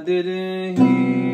I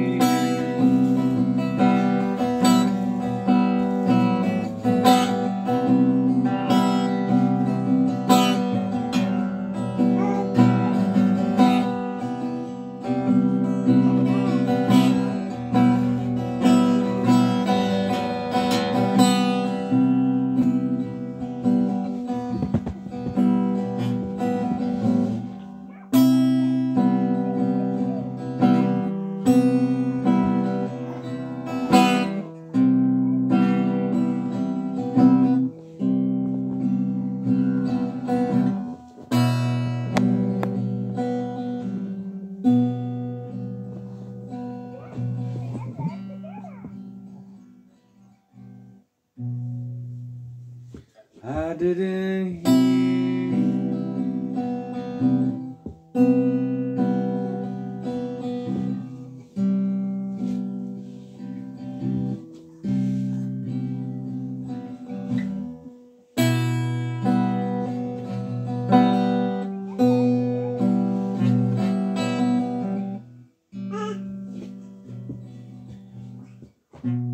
I didn't hear you.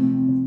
Ha ha.